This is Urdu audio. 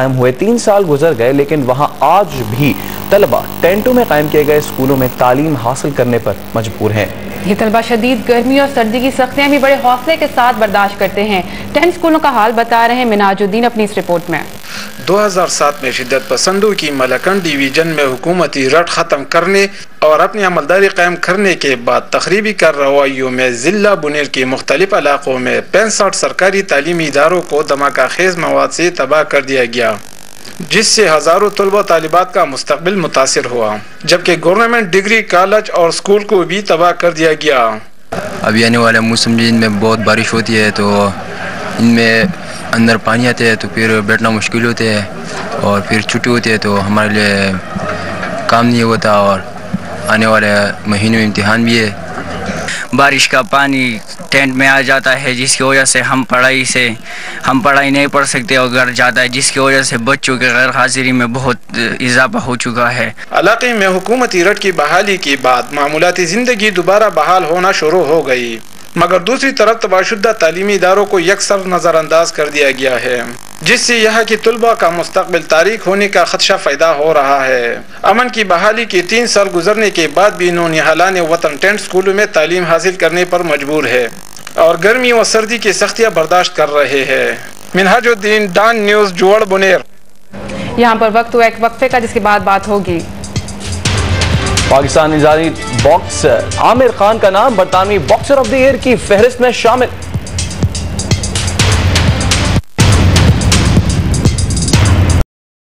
قائم ہوئے تین سال گزر گئے لیکن وہاں آج بھی طلبہ ٹینٹوں میں قائم کیے گئے اسکولوں میں تعلیم حاصل کرنے پر مجبور ہیں۔ یہ طلبہ شدید گرمی اور سردی کی سختیاں بھی بڑے حوصلے کے ساتھ برداشت کرتے ہیں۔ ٹینٹ اسکولوں کا حال بتا رہے ہیں مناج الدین اپنی اس رپورٹ میں۔ دو ہزار سات میں شدت پسندوں کی ملکن ڈیویژن میں حکومتی رٹ ختم کرنے اور اپنی عملداری قائم کرنے کے بعد تقریبی کر روایوں میں ضلع بنیر کے مختلف علاقوں میں پینسٹھ سرکاری تعلیمی اداروں کو دھماکہ خیز مواد سے تباہ کر دیا گیا۔ جس سے ہزاروں طلبہ طالبات کا مستقبل متاثر ہوا، جبکہ گورنمنٹ ڈگری، کالج اور اسکول کو بھی تباہ کر دیا گیا۔ ابھی آنے والے موسم جن میں بہت بارش ہوتی ہے، تو ان میں اندر پانی آتے ہیں تو پھر بیٹھنا مشکل ہوتے ہے اور پھر چھٹی ہوتی ہے، تو ہمارے لیے کام نہیں ہوتا اور آنے والے مہینوں میں امتحان بھی ہے۔ بارش کا پانی ٹینٹ میں آ جاتا ہے، جس کی وجہ سے ہم پڑھائی سے، ہم پڑھائی نہیں پڑھ سکتے اور گھر جاتا ہے، جس کی وجہ سے بچوں کے غیر حاضری میں بہت اضافہ ہو چکا ہے۔ علاقے میں حکومتی رٹ کی بحالی کے بعد معمولاتی زندگی دوبارہ بحال ہونا شروع ہو گئی۔ مگر دوسری طرف تباہ شدہ تعلیمی اداروں کو یکسر نظر انداز کر دیا گیا ہے، جس سے یہاں کی طلبہ کا مستقبل تاریخ ہونے کا خدشہ پیدا ہو رہا ہے۔ امن کی بحالی کے تین سال گزرنے کے بعد بھی انہوں حالان وطن ٹینٹ اسکولوں میں تعلیم حاصل کرنے پر مجبور ہے اور گرمی و سردی کی سختیاں برداشت کر رہے ہیں۔ منہاج الدین ڈان نیوز جوڑ بنیر۔ یہاں پر وقت ہوا ایک وقفے کا، جس کے بعد بات ہوگی۔ پاکستان نظاری باکسر عامر خان کا نام برطانوی باکسر آف دی ایئر کی فہرست میں شامل